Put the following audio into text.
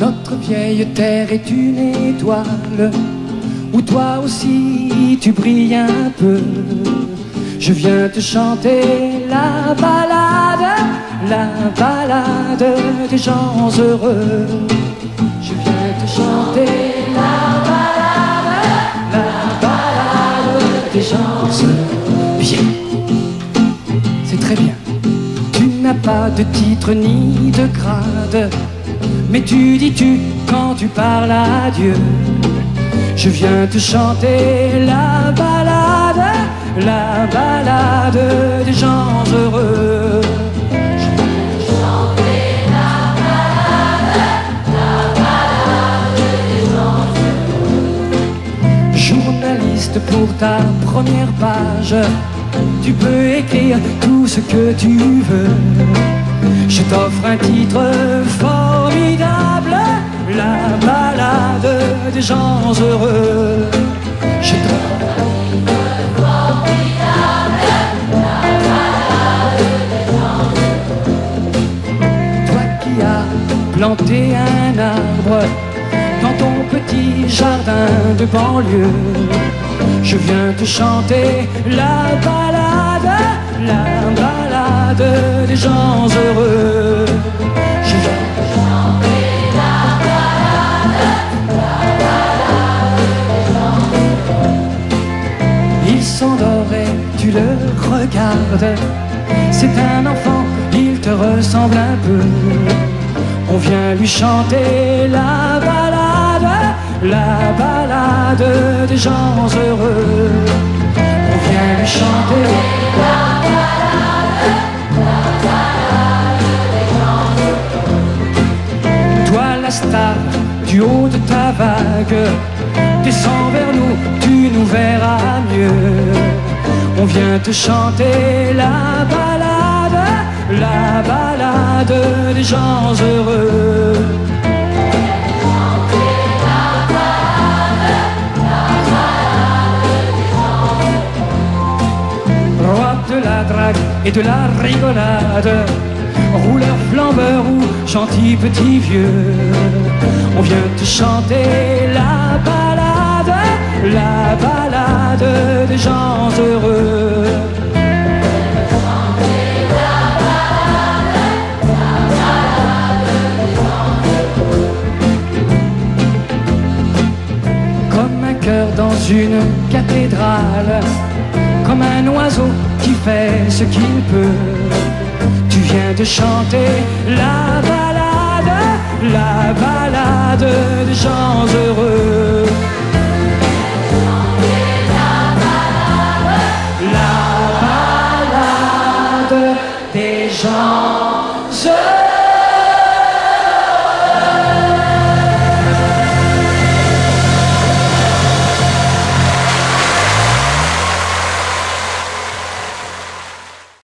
Notre vieille terre est une étoile où toi aussi tu brilles un peu. Je viens te chanter la balade, la balade des gens heureux. Je viens te chanter la balade, la balade des gens heureux. Bien, c'est très bien. Tu n'as pas de titre ni de grade, mais tu dis tu quand tu parles à Dieu? Je viens te chanter la balade, la balade des gens heureux. Pour ta première page, tu peux écrire tout ce que tu veux. Je t'offre un titre la balade des gens heureux. Heureux. Toi qui as planté un arbre dans ton petit jardin de banlieue, je viens te chanter la balade, la balade des gens heureux. Tu le regardes. C'est un enfant, il te ressemble un peu. On vient lui chanter la balade, la balade des gens heureux. On vient lui chanter la balade, la balade des gens heureux. Toi la star du haut de ta vague, descends vers nous, tu nous verras mieux. On vient te chanter la balade, la balade des gens heureux. Roi de la drague et de la rigolade, rouleur, flambeur ou gentil petit vieux, on vient te chanter la balade, la balade des gens heureux. Une cathédrale, comme un oiseau qui fait ce qu'il peut. Tu viens de chanter la balade, la balade des gens heureux. La balade des gens heureux.